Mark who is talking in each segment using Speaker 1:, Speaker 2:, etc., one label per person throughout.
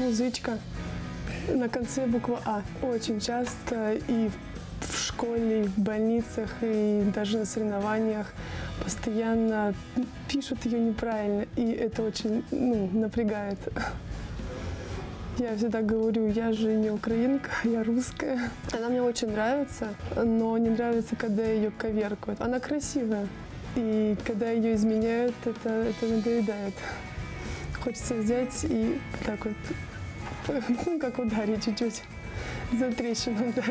Speaker 1: Музычка. На конце буква А. Очень часто и в школе, и в больницах, и даже на соревнованиях постоянно пишут ее неправильно, и это очень ну, напрягает. Я всегда говорю, я же не украинка, я русская. Она мне очень нравится, но не нравится, когда ее коверкают. Она красивая, и когда ее изменяют, это, это надоедает. Хочется взять и так вот, ну, как ударить чуть-чуть, за трещину дать.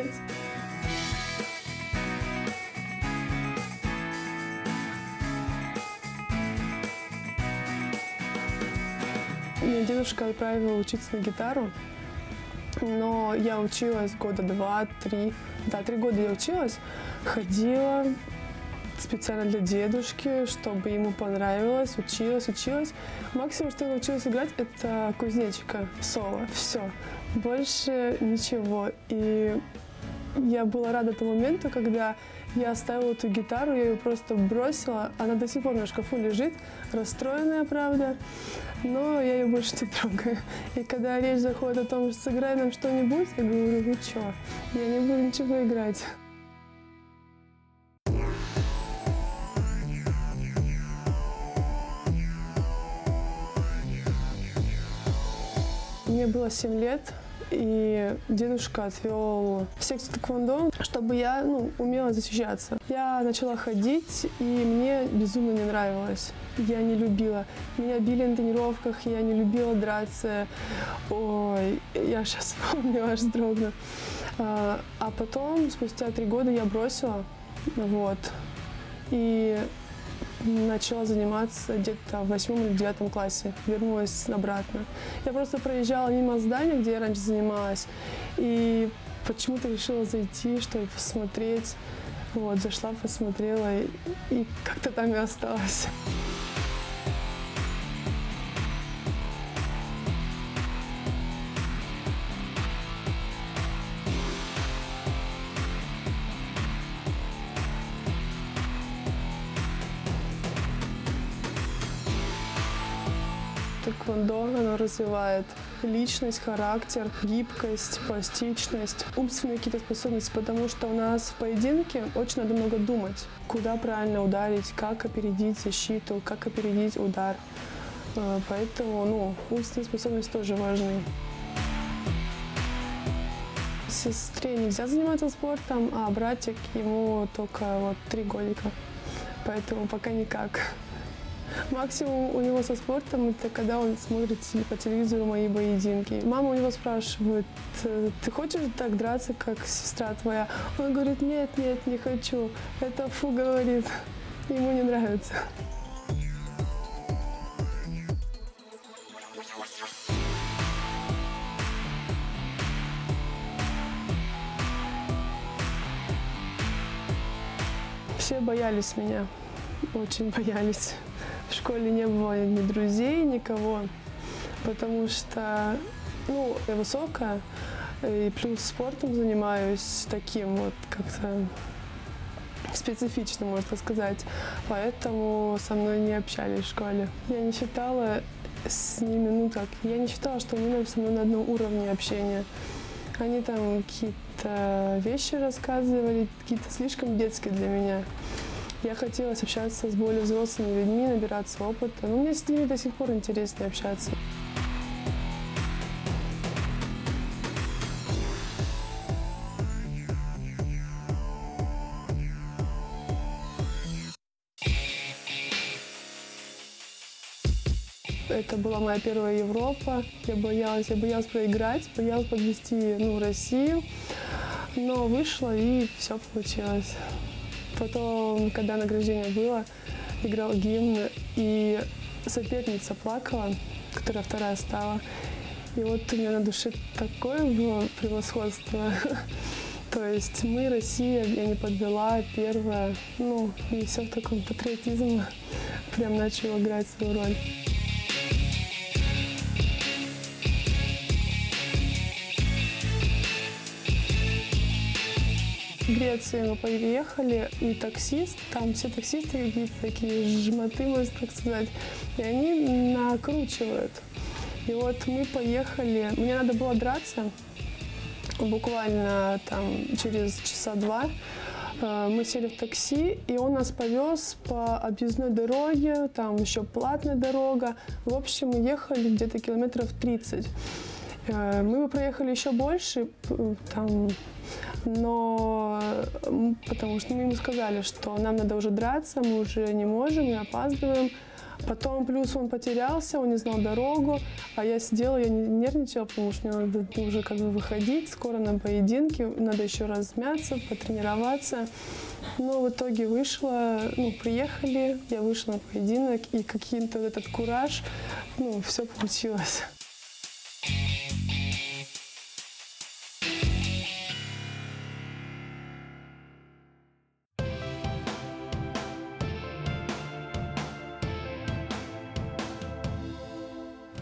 Speaker 1: Меня дедушка отправил учиться на гитару, но я училась года два-три. Да, три года я училась, ходила специально для дедушки, чтобы ему понравилось, училась, училась. Максимум, что я научилась играть, это кузнечика, соло, все. Больше ничего. И я была рада тому моменту, когда я оставила эту гитару, я ее просто бросила. Она до сих пор на шкафу лежит, расстроенная, правда, но я ее больше не трогаю. И когда речь заходит о том, что сыграй нам что-нибудь, я говорю, вы что, я не буду ничего играть. Мне было 7 лет, и дедушка отвел в секцию тэквондо, чтобы я ну, умела защищаться. Я начала ходить, и мне безумно не нравилось. Я не любила. Меня били на тренировках, я не любила драться. Ой, я сейчас помню, аж вздрогну. А, а потом, спустя три года, я бросила. Вот. И начала заниматься где-то в восьмом или девятом классе. Вернулась обратно. Я просто проезжала мимо здания, где я раньше занималась, и почему-то решила зайти, чтобы посмотреть. Вот, зашла, посмотрела, и, и как-то там и осталась. Тэквондо, оно развивает личность, характер, гибкость, пластичность, умственные какие-то способности, потому что у нас в поединке очень надо много думать, куда правильно ударить, как опередить защиту, как опередить удар. Э, поэтому ну, умственные способности тоже важны. Сестре нельзя заниматься спортом, а братик ему только вот три годика. Поэтому пока никак. Максимум у него со спортом это когда он смотрит по телевизору мои поединки. Мама у него спрашивает, ты хочешь так драться, как сестра твоя? Он говорит, нет, нет, не хочу. Это фу, говорит. Ему не нравится. Все боялись меня, очень боялись в школе не было ни друзей, никого, потому что, ну, я высокая, и плюс спортом занимаюсь таким вот как-то специфичным, можно сказать. Поэтому со мной не общались в школе. Я не считала с ними, ну так, я не считала, что они со мной на одном уровне общения. Они там какие-то вещи рассказывали, какие-то слишком детские для меня. Я хотела общаться с более взрослыми людьми, набираться опыта. Но мне с ними до сих пор интереснее общаться. Это была моя первая Европа. Я боялась, я боялась проиграть, боялась подвести ну, Россию. Но вышла и все получилось. Потом, когда награждение было, играл гимн, и соперница плакала, которая вторая стала. И вот у меня на душе такое было превосходство. То есть мы, Россия, я не подвела, первая. Ну, и все в таком патриотизме прям начал играть свою роль. В Грецию мы поехали, и таксист, там все таксисты какие-то такие жмоты, можно так сказать, и они накручивают. И вот мы поехали, мне надо было драться буквально там через часа два. Э, мы сели в такси, и он нас повез по объездной дороге, там еще платная дорога. В общем, мы ехали где-то километров 30. Э, мы проехали еще больше, там, но потому что мы ему сказали, что нам надо уже драться, мы уже не можем, мы опаздываем. Потом плюс он потерялся, он не знал дорогу, а я сидела, я нервничала, потому что мне надо уже как бы выходить, скоро на поединке, надо еще размяться, потренироваться. Но в итоге вышла, ну, приехали, я вышла на поединок, и каким-то этот кураж, ну, все получилось.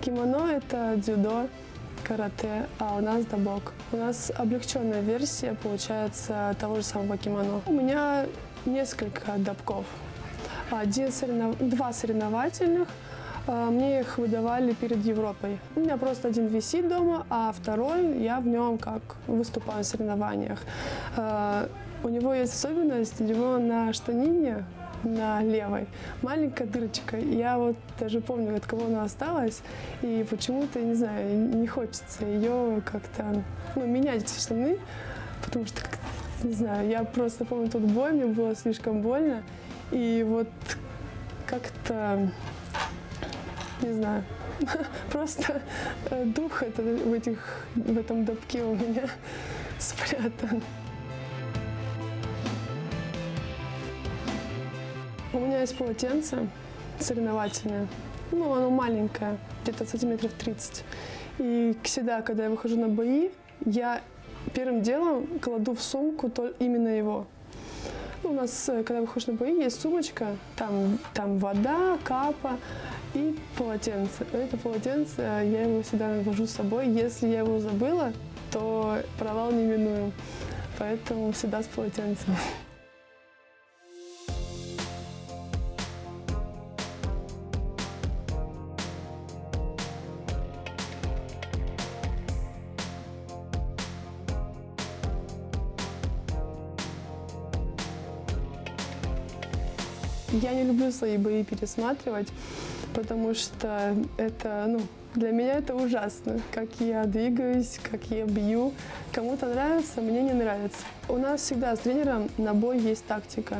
Speaker 1: Кимоно – это дзюдо, карате, а у нас дабок. У нас облегченная версия, получается, того же самого кимоно. У меня несколько дабков. Один соревнов... Два соревновательных, а, мне их выдавали перед Европой. У меня просто один висит дома, а второй я в нем как выступаю в соревнованиях. А, у него есть особенность, у него на штанине на левой. Маленькая дырочка. Я вот даже помню, от кого она осталась. И почему-то, не знаю, не хочется ее как-то ну, менять штаны. Потому что, не знаю, я просто помню тот бой, мне было слишком больно. И вот как-то, не знаю, просто э, дух это в, этих, в этом добке у меня спрятан. У меня есть полотенце соревновательное. Ну, оно маленькое, где-то сантиметров 30. И всегда, когда я выхожу на бои, я первым делом кладу в сумку именно его. У нас, э, когда выходишь на бои, есть сумочка, там, там вода, капа и полотенце. Это полотенце, я его всегда вожу с собой. Если я его забыла, то провал неминуем. Поэтому всегда с полотенцем. Я не люблю свои бои пересматривать, потому что это, ну, для меня это ужасно, как я двигаюсь, как я бью. Кому-то нравится, мне не нравится. У нас всегда с тренером на бой есть тактика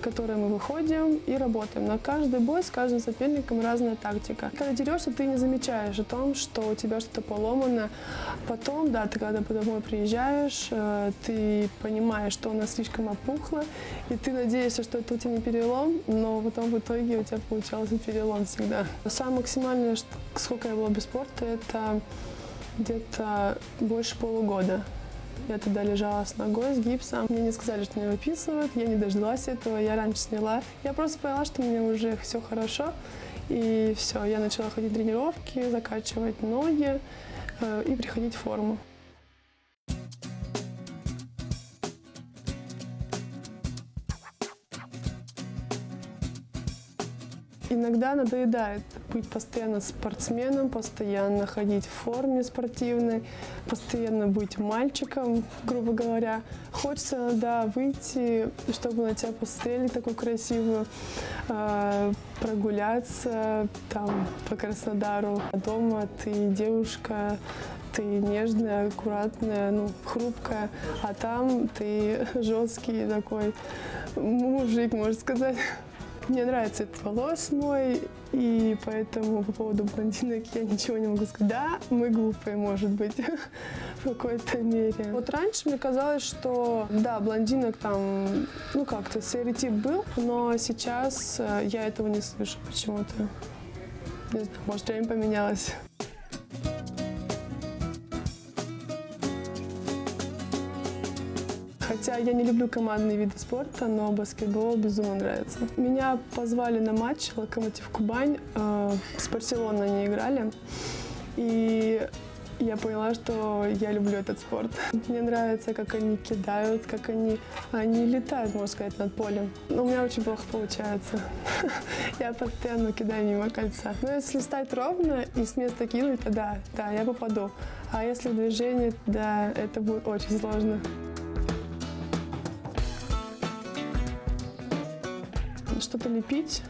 Speaker 1: которые мы выходим и работаем. На каждый бой с каждым соперником разная тактика. Когда дерешься, ты не замечаешь о том, что у тебя что-то поломано. Потом, да, ты когда домой приезжаешь, э, ты понимаешь, что она слишком опухла, и ты надеешься, что это у тебя не перелом, но потом в итоге у тебя получался перелом всегда. Самое максимальное, сколько я была без спорта, это где-то больше полугода. Я тогда лежала с ногой, с гипсом. Мне не сказали, что меня выписывают. Я не дождалась этого. Я раньше сняла. Я просто поняла, что у меня уже все хорошо. И все, я начала ходить тренировки, закачивать ноги э, и приходить в форму. Иногда надоедает быть постоянно спортсменом, постоянно ходить в форме спортивной, постоянно быть мальчиком, грубо говоря. Хочется, да, выйти, чтобы на тебя посмотрели такую красивую, э, прогуляться там по Краснодару. А дома ты девушка, ты нежная, аккуратная, ну, хрупкая, а там ты жесткий такой мужик, можно сказать. Мне нравится цвет волос мой, и поэтому по поводу блондинок я ничего не могу сказать. Да, мы глупые, может быть, в какой-то мере. Вот раньше мне казалось, что, да, блондинок там, ну как-то стереотип был, но сейчас э, я этого не слышу почему-то. Может, время поменялось. Хотя я не люблю командные виды спорта, но баскетбол безумно нравится. Меня позвали на матч «Локомотив Кубань». Э, с Барселоной они играли. И я поняла, что я люблю этот спорт. Мне нравится, как они кидают, как они, они летают, можно сказать, над полем. Но у меня очень плохо получается. Я постоянно кидаю мимо кольца. Но если стать ровно и с места кинуть, то да, да, я попаду. А если в движении, да, это будет очень сложно. Что-то лепить,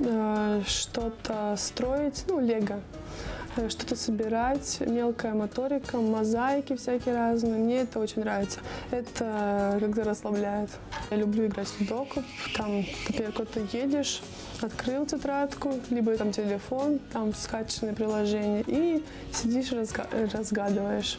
Speaker 1: э, что-то строить, ну, лего. Э, что-то собирать, мелкая моторика, мозаики всякие разные. Мне это очень нравится. Это когда расслабляет. Я люблю играть в судоку. Там, например, куда-то едешь, открыл тетрадку, либо там телефон, там скачанное приложение, и сидишь разга разгадываешь.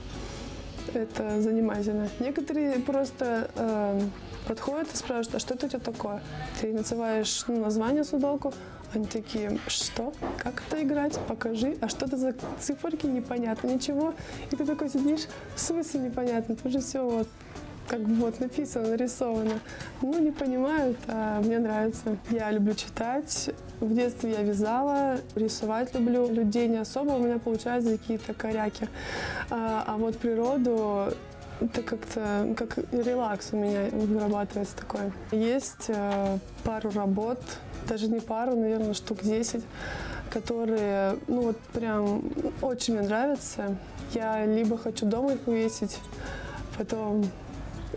Speaker 1: Это занимательно. Некоторые просто э, подходят и спрашивают, а что это у тебя такое? Ты называешь ну, название судоку, они такие, что? Как это играть? Покажи. А что это за циферки? Непонятно ничего. И ты такой сидишь, в смысле непонятно? Тут же все вот как бы вот написано, нарисовано. Ну, не понимают, а мне нравится. Я люблю читать. В детстве я вязала, рисовать люблю. Людей не особо, у меня получаются какие-то коряки. А, а вот природу это как-то как релакс у меня вырабатывается такой. Есть э, пару работ, даже не пару, наверное, штук 10, которые, ну вот прям очень мне нравятся. Я либо хочу дома их увесить, потом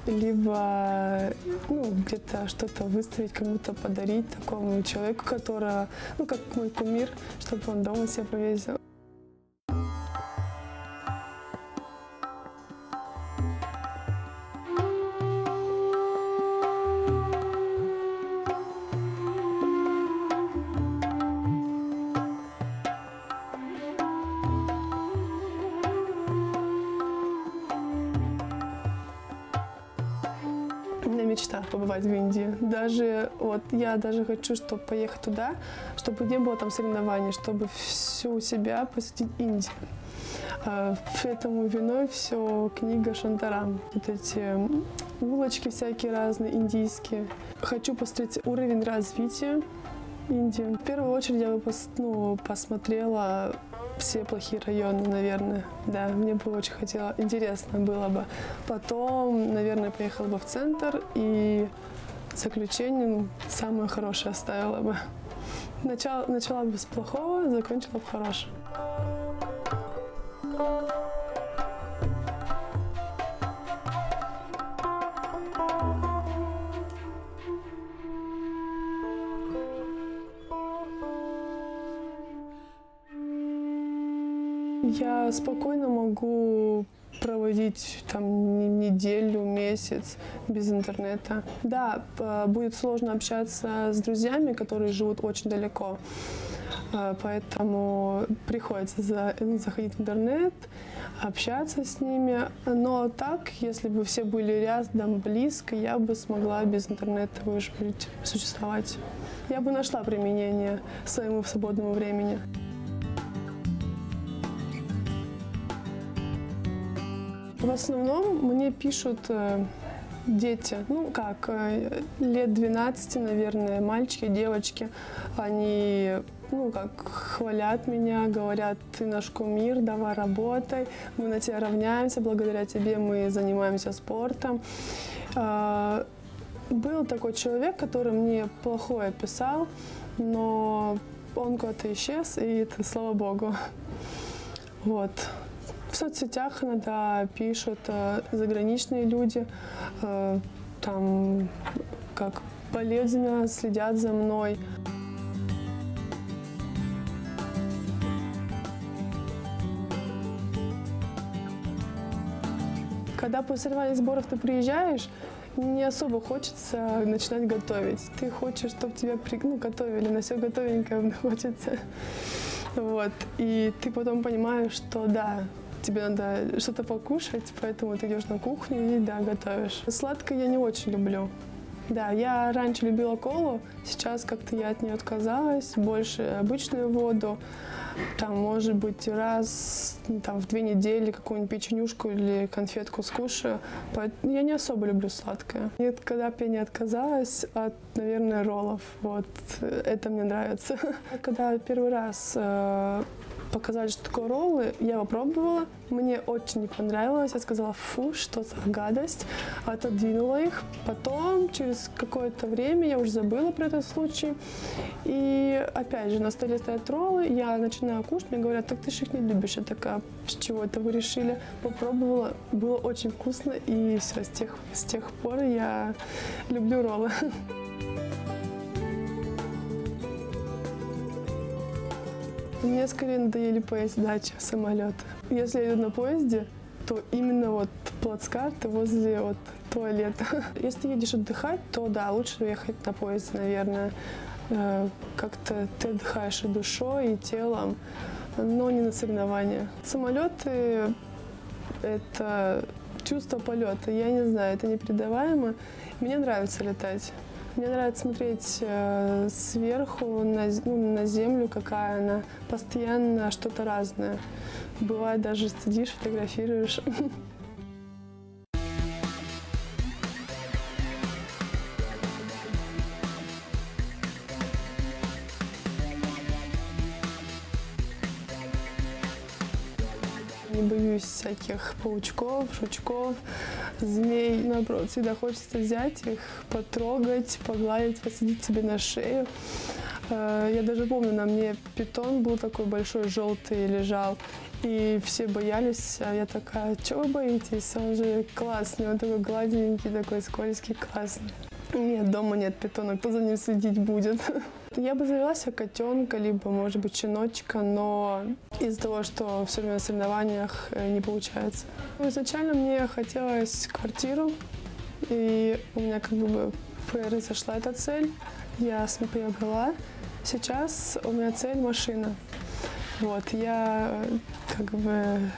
Speaker 1: либо ну, где-то что-то выставить, кому-то подарить такому человеку, которого, ну, как мой кумир, чтобы он дома себе повесил. Мечта побывать в Индии. Даже вот я даже хочу, чтобы поехать туда, чтобы не было там соревнований, чтобы всю себя посвятить Индии. А, этому виной все книга Шантарам. Вот эти улочки всякие разные, индийские. Хочу посмотреть уровень развития Индии. В первую очередь я бы ну, посмотрела все плохие районы, наверное. Да, мне бы очень хотелось, интересно было бы. Потом, наверное, поехала бы в центр и заключением самое хорошее оставила бы. Начала, начала бы с плохого, закончила бы хорошее. Я спокойно могу проводить там неделю, месяц без интернета. Да, будет сложно общаться с друзьями, которые живут очень далеко. А, поэтому приходится за, заходить в интернет, общаться с ними. Но так, если бы все были рядом, близко, я бы смогла без интернета выжить, существовать. Я бы нашла применение своему свободному времени. В основном мне пишут э, дети, ну как, э, лет 12, наверное, мальчики, девочки. Они ну, как хвалят меня, говорят, ты наш кумир, давай работай, мы на тебя равняемся, благодаря тебе мы занимаемся спортом. А, был такой человек, который мне плохое писал, но он куда-то исчез, и это слава богу. Вот. Соцсетях иногда пишут э, заграничные люди, э, там как меня, следят за мной. Когда после соревнований сборов ты приезжаешь, не особо хочется начинать готовить. Ты хочешь, чтобы тебя ну, готовили, на все готовенькое хочется. Вот. И ты потом понимаешь, что да, тебе надо что-то покушать, поэтому ты идешь на кухню и, да, готовишь. Сладкое я не очень люблю. Да, я раньше любила колу, сейчас как-то я от нее отказалась, больше обычную воду. Там, может быть, раз там, в две недели какую-нибудь печенюшку или конфетку скушаю. Я не особо люблю сладкое. Нет, когда бы я не отказалась от, наверное, роллов. Вот, это мне нравится. Когда первый раз э, показали, что такое роллы. Я попробовала, мне очень не понравилось. Я сказала, фу, что за гадость. Отодвинула их. Потом, через какое-то время, я уже забыла про этот случай. И опять же, на столе стоят роллы, я начинаю кушать, мне говорят, так ты же их не любишь. Я такая, с чего это вы решили? Попробовала, было очень вкусно, и все, с тех, с тех пор я люблю роллы. Мне скорее надоели поезд дача, самолет. Если я иду на поезде, то именно вот плацкарты возле вот туалета. Если едешь отдыхать, то да, лучше ехать на поезде, наверное. Э, как-то ты отдыхаешь и душой, и телом, но не на соревнования. Самолеты — это чувство полета. Я не знаю, это непередаваемо. Мне нравится летать. Мне нравится смотреть э, сверху на, ну, на землю, какая она. Постоянно что-то разное. Бывает даже сидишь, фотографируешь. Не боюсь всяких паучков, жучков, змей. Наоборот, всегда хочется взять их, потрогать, погладить, посадить себе на шею. Э, я даже помню, на мне питон был такой большой, желтый, лежал. И все боялись, а я такая, что вы боитесь? Он же классный, он такой гладенький, такой скользкий, классный. Нет, дома нет питона, кто за ним следить будет? Я бы завела себе котенка, либо, может быть, щеночка, но из-за того, что все время на соревнованиях э, не получается. Изначально мне хотелось квартиру, и у меня как бы произошла эта цель. Я приобрела. Сейчас у меня цель машина. Вот, я как бы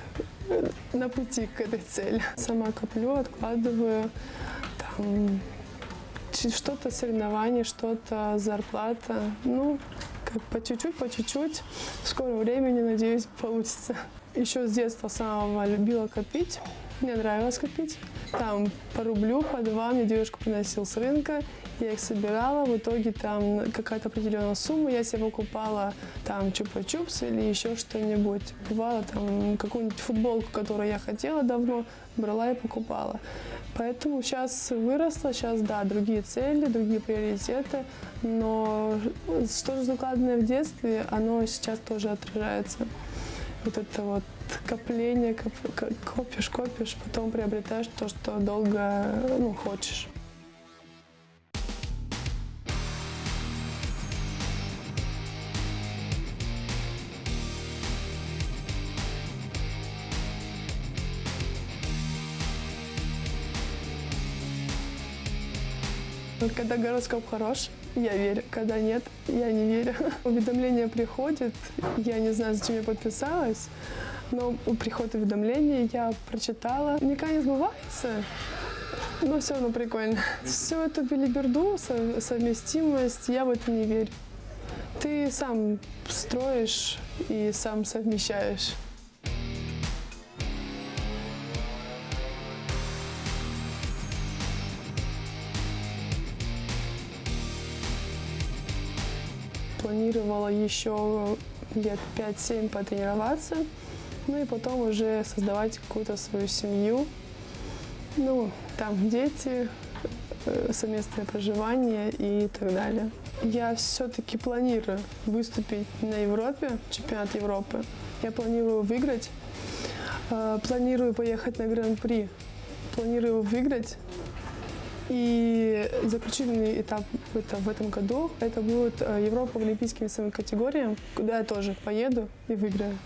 Speaker 1: на пути к этой цели. Сама коплю, откладываю там что-то соревнование, что-то зарплата. Ну, как по чуть-чуть, по чуть-чуть. В скором времени, надеюсь, получится. Еще с детства самого любила копить. Мне нравилось копить. Там по рублю, по два мне девушка приносил с рынка. Я их собирала, в итоге там какая-то определенная сумма, я себе покупала там чупа-чупс или еще что-нибудь. Бывало там какую-нибудь футболку, которую я хотела давно, брала и покупала. Поэтому сейчас выросла, сейчас, да, другие цели, другие приоритеты, но что же закладанное в детстве, оно сейчас тоже отражается. Вот это вот копление, коп, копишь, копишь, потом приобретаешь то, что долго ну, хочешь. Когда гороскоп хорош, я верю. Когда нет, я не верю. Уведомление приходит, я не знаю, зачем я подписалась, но приходит уведомление, я прочитала. Никогда не сбывается, но все равно прикольно. Все это билиберду, совместимость, я в это не верю. Ты сам строишь и сам совмещаешь. Планировала еще лет 5-7 потренироваться, ну и потом уже создавать какую-то свою семью. Ну, там дети, э, совместное проживание и так далее. Я все-таки планирую выступить на Европе, чемпионат Европы. Я планирую выиграть. Э, планирую поехать на Гран-при. Планирую выиграть и заключительный этап это в этом году это будет э, Европа в олимпийским весовым категориям, куда я тоже поеду и выиграю.